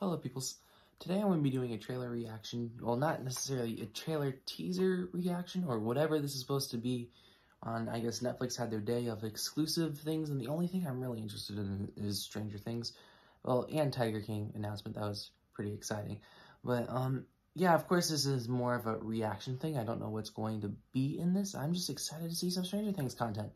Hello, peoples. Today I'm going to be doing a trailer reaction. Well, not necessarily a trailer teaser reaction or whatever this is supposed to be. On I guess Netflix had their day of exclusive things, and the only thing I'm really interested in is Stranger Things. Well, and Tiger King announcement that was pretty exciting. But um, yeah, of course this is more of a reaction thing. I don't know what's going to be in this. I'm just excited to see some Stranger Things content.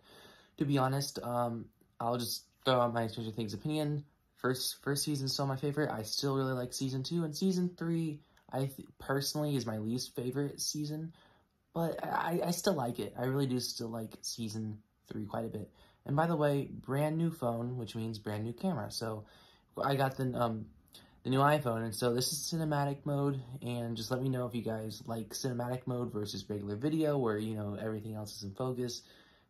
To be honest, um, I'll just throw out my Stranger Things opinion First first season still my favorite. I still really like season two, and season three, I personally is my least favorite season, but I, I still like it. I really do still like season three quite a bit. And by the way, brand new phone, which means brand new camera. So I got the um the new iPhone, and so this is cinematic mode. And just let me know if you guys like cinematic mode versus regular video, where you know everything else is in focus.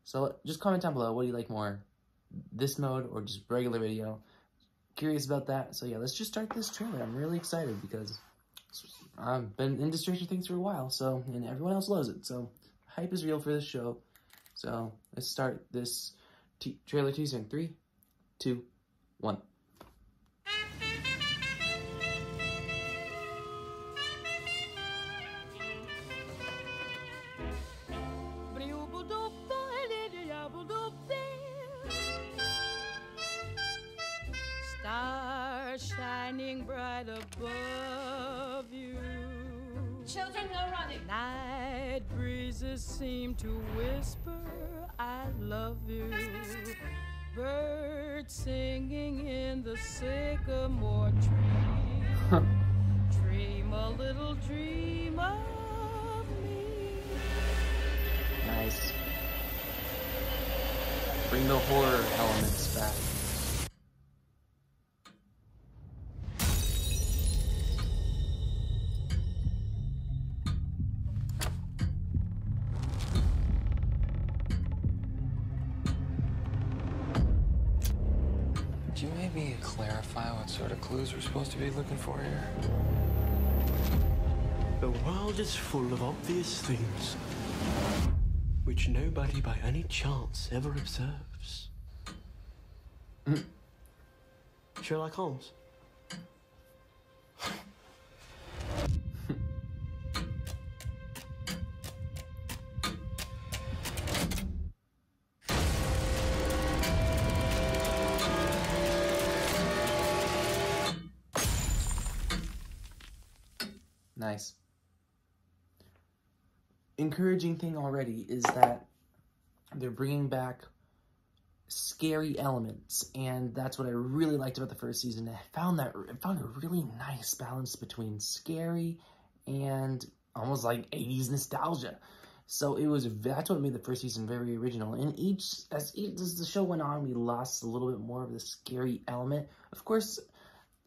So just comment down below. What do you like more, this mode or just regular video? Curious about that. So yeah, let's just start this trailer. I'm really excited because I've been into Stranger Things for a while, so, and everyone else loves it. So hype is real for this show. So let's start this trailer teaser in three, two, one. Shining bright above you. Children, no running. Night breezes seem to whisper, I love you. Birds singing in the sycamore tree. dream a little dream of me. Nice. Bring the horror elements back. You maybe clarify what sort of clues we're supposed to be looking for here? The world is full of obvious things which nobody by any chance ever observes. Hmm. Sherlock Holmes. Nice. Encouraging thing already is that they're bringing back scary elements, and that's what I really liked about the first season. I found that I found a really nice balance between scary and almost like 80s nostalgia. So it was that's what made the first season very original. And each as, as the show went on, we lost a little bit more of the scary element. Of course,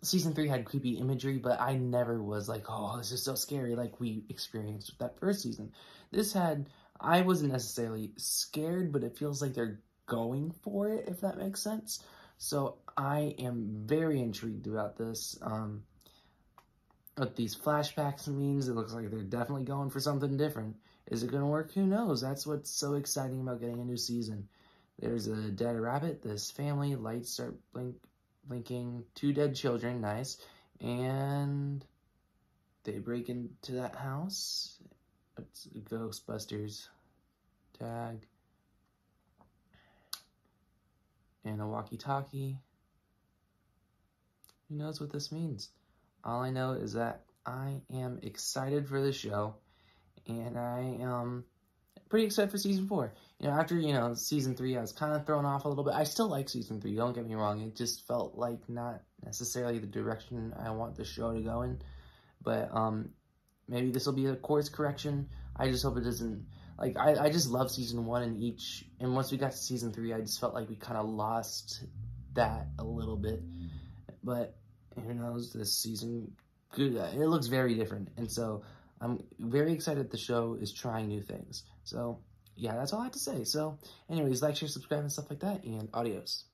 season three had creepy imagery, but I never was like, oh, this is so scary like we experienced with that first season. This had, I wasn't necessarily scared, but it feels like they're going for it, if that makes sense. So I am very intrigued about this. Um, what these flashbacks means, it looks like they're definitely going for something different. Is it going to work? Who knows? That's what's so exciting about getting a new season. There's a dead rabbit, this family, lights start blink blinking, two dead children, nice, and they break into that house. It's Ghostbusters tag and a walkie-talkie. Who knows what this means? All I know is that I am excited for the show, and I am pretty excited for season four. You know, after, you know, season three, I was kind of thrown off a little bit. I still like season three, don't get me wrong. It just felt like not necessarily the direction I want the show to go in. But um, maybe this will be a course correction. I just hope it doesn't, like, I, I just love season one and each, and once we got to season three, I just felt like we kind of lost that a little bit. But who knows, this season, it looks very different. And so I'm very excited the show is trying new things. So, yeah, that's all I have to say. So, anyways, like, share, subscribe, and stuff like that, and adios.